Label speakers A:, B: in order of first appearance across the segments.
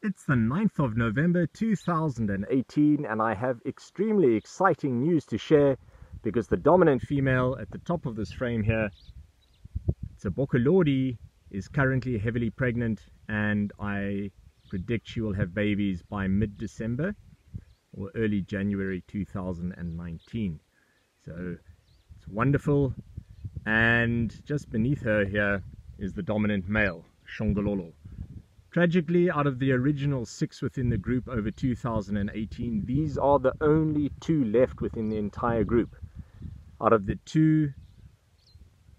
A: It's the 9th of November 2018 and I have extremely exciting news to share because the dominant female at the top of this frame here, Tsebokolodi, is currently heavily pregnant and I predict she will have babies by mid-December or early January 2019. So it's wonderful and just beneath her here is the dominant male, Shongololo. Tragically, out of the original six within the group over 2018, these are the only two left within the entire group. Out of the two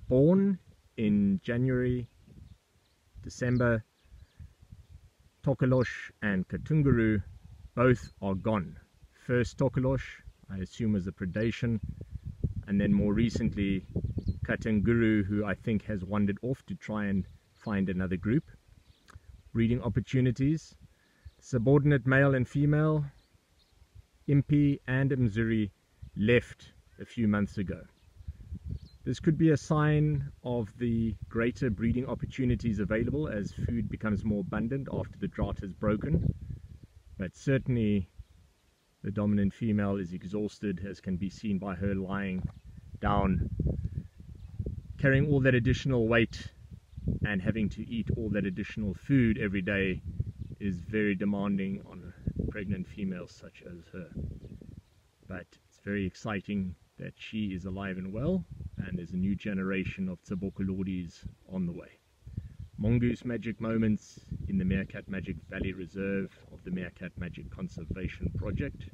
A: born in January, December, Tokolosh and Katunguru, both are gone. First Tokolosh, I assume was a predation, and then more recently Katunguru, who I think has wandered off to try and find another group breeding opportunities. Subordinate male and female, Impi and Mzuri left a few months ago. This could be a sign of the greater breeding opportunities available as food becomes more abundant after the drought has broken. But certainly the dominant female is exhausted as can be seen by her lying down, carrying all that additional weight and having to eat all that additional food every day is very demanding on pregnant females such as her. But it's very exciting that she is alive and well, and there's a new generation of Tsebokolodis on the way. Mongoose Magic Moments in the Meerkat Magic Valley Reserve of the Meerkat Magic Conservation Project.